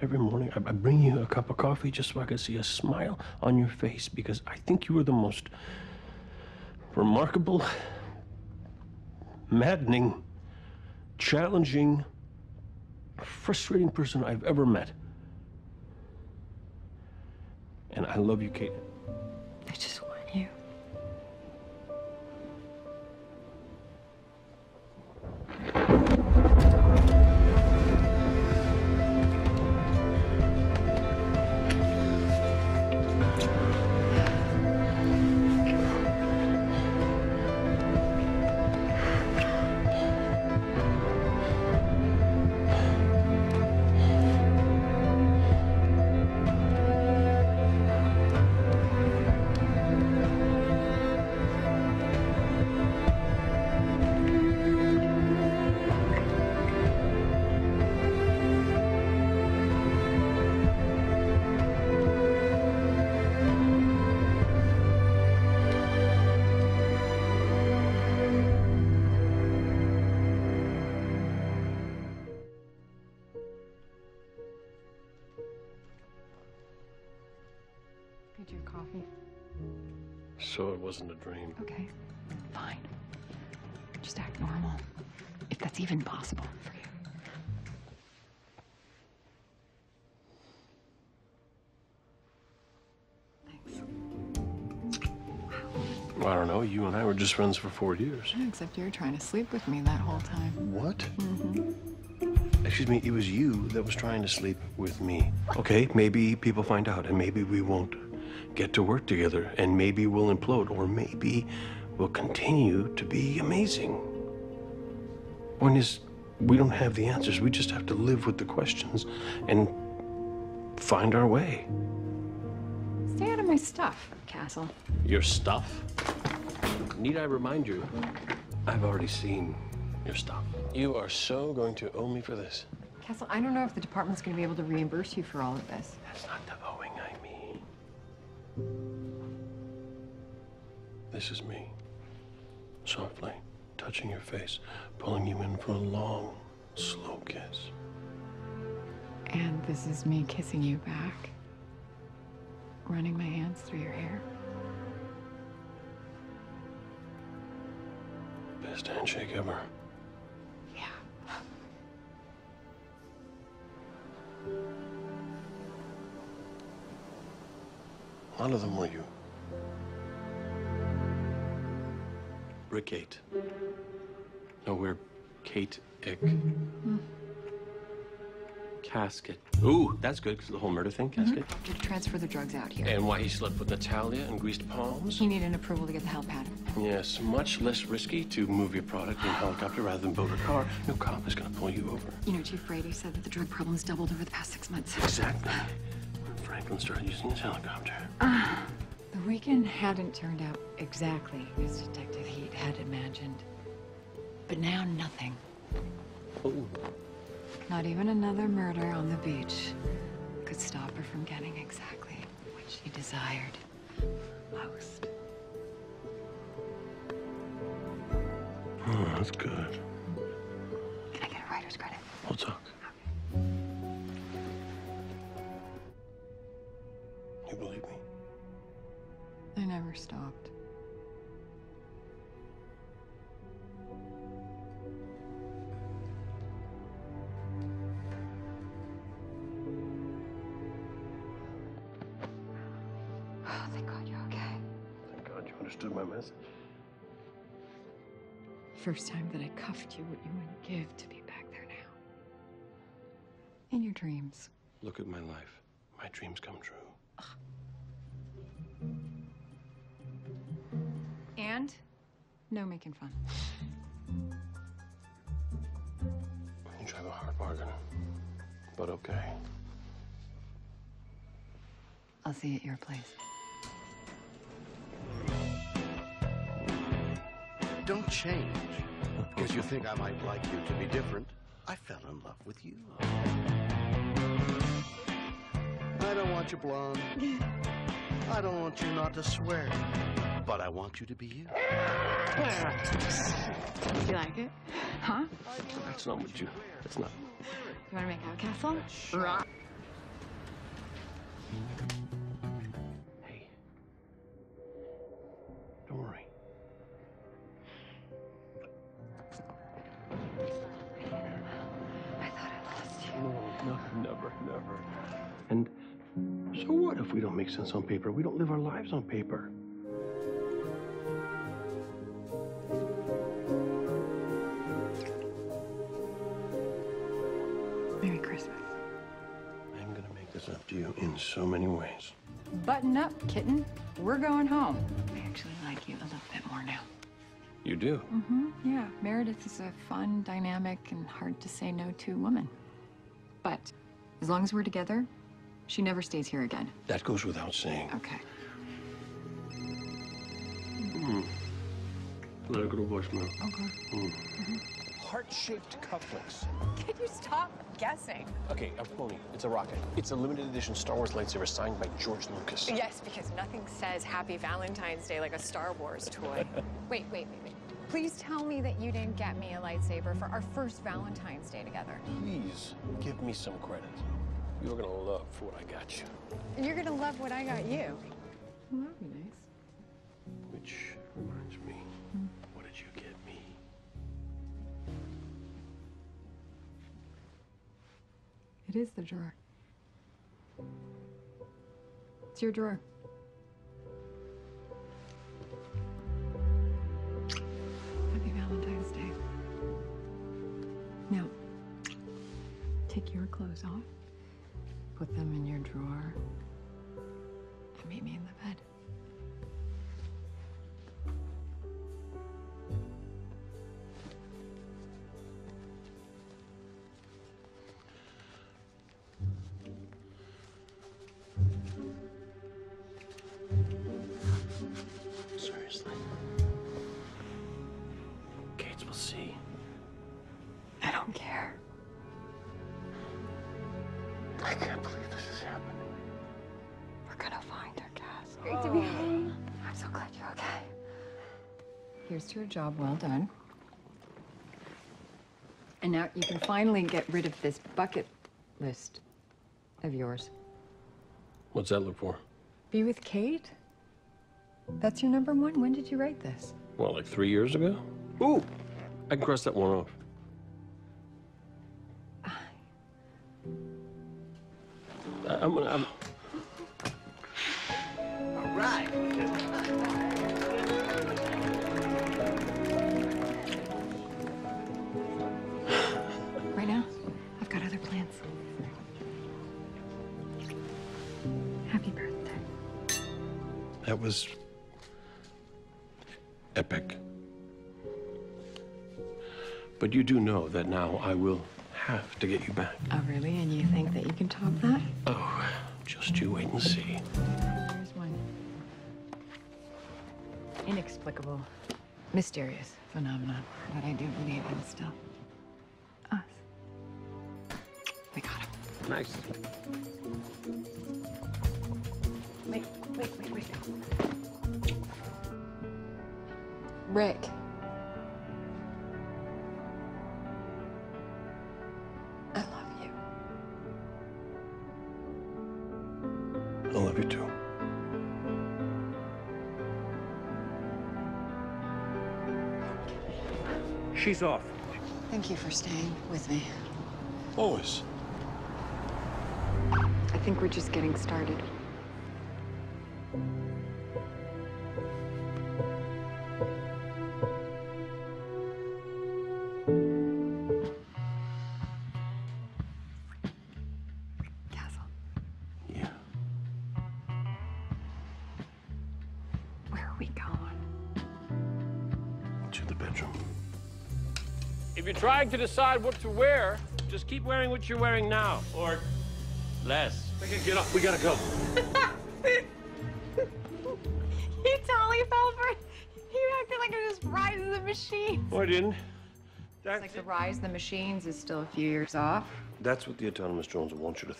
Every morning, I, I bring you a cup of coffee just so I can see a smile on your face because I think you are the most remarkable, maddening, challenging, frustrating person I've ever met. And I love you, Kate. Coffee. So it wasn't a dream. Okay, fine. Just act normal. If that's even possible for you. Thanks. I don't know. You and I were just friends for four years. Except you were trying to sleep with me that whole time. What? Mm-hmm. Excuse me, it was you that was trying to sleep with me. Okay, maybe people find out, and maybe we won't get to work together, and maybe we'll implode, or maybe we'll continue to be amazing. Point is, we don't have the answers. We just have to live with the questions and find our way. Stay out of my stuff, Castle. Your stuff? Need I remind you? I've already seen your stuff. You are so going to owe me for this. Castle, I don't know if the department's going to be able to reimburse you for all of this. That's not the owing I mean. This is me. Softly touching your face, pulling you in for a long, slow kiss. And this is me kissing you back. Running my hands through your hair. Best handshake ever. A lot of them were you. Rick Kate. No, we're Kate Ick. Caskett. Ooh, that's good because the whole murder thing, casket. Mm-hmm. To transfer the drugs out here. And why he slept with Natalia and greased palms? You need an approval to get the help out. of Yes, much less risky to move your product in a helicopter rather than boat or car. No cop is going to pull you over. You know, Chief Brady said that the drug problem's doubled over the past six months. Exactly. Franklin started using his helicopter. Ah, the weekend hadn't turned out exactly as Detective Heat had imagined. But now nothing. Ooh. Not even another murder on the beach could stop her from getting exactly what she desired most. Oh, that's good. Can I get a writer's credit? We'll talk. Understood my message. First time that I cuffed you, what you would give to be back there now. In your dreams. Look at my life. My dreams come true. And no making fun. You drive a hard bargain. But okay. I'll see you at your place. Don't change. Because you think I might like you to be different. I fell in love with you. I don't want you blonde. I don't want you not to swear. But I want you to be you. Do you like it? Huh? That's not what you. That's not. You want to make out, Castle? Rock. Mm-hmm. Never, never. And so what if we don't make sense on paper? We don't live our lives on paper. Merry Christmas. I'm gonna make this up to you in so many ways. Button up, kitten. We're going home. I actually like you a little bit more now. You do? Mm-hmm. Yeah, Meredith is a fun, dynamic, and hard to say no to woman. But as long as we're together, she never stays here again. That goes without saying. Okay. Let it go to voicemail. Okay. Hmm. Mm-hmm. Heart-shaped cufflinks. Can you stop guessing? Okay, a pony. It's a rocket. It's a limited edition Star Wars lightsaber signed by George Lucas. Yes, because nothing says Happy Valentine's Day like a Star Wars toy. wait, wait, wait, wait. Please tell me that you didn't get me a lightsaber for our first Valentine's Day together. Please give me some credit. You're gonna love what I got you. And you're gonna love what I got you. Well, that'd be nice. Which reminds me, hmm. what did you get me? It is the drawer. It's your drawer. Now, take your clothes off, put them in your drawer, and meet me in the bed. Great to be oh. home. I'm so glad you're okay. Here's to a job well done. And now you can finally get rid of this bucket list of yours. What's that look for? Be with Kate? That's your number one? When did you write this? Well, like three years ago? Ooh, I can cross that one off. Ah. I- I'm gonna. I'm, All right. Right now, I've got other plans. Happy birthday. that was epic. But you do know that now I will have to get you back. Oh, really? And you think that you can top that? Oh, just you wait and see. Here's one. Inexplicable, mysterious phenomenon that I do believe in still. Us. We got him. Nice. Wait, wait, wait, wait. Rick. She's off. Thank you for staying with me. Always. I think we're just getting started. You're trying to decide what to wear, just keep wearing what you're wearing now, or less. Okay, get up. We gotta go. You totally fell for it. You acted like it was Rise of the Machine. Oh, I didn't. It's like the rise of the machines is still a few years off. That's what the autonomous drones want you to think.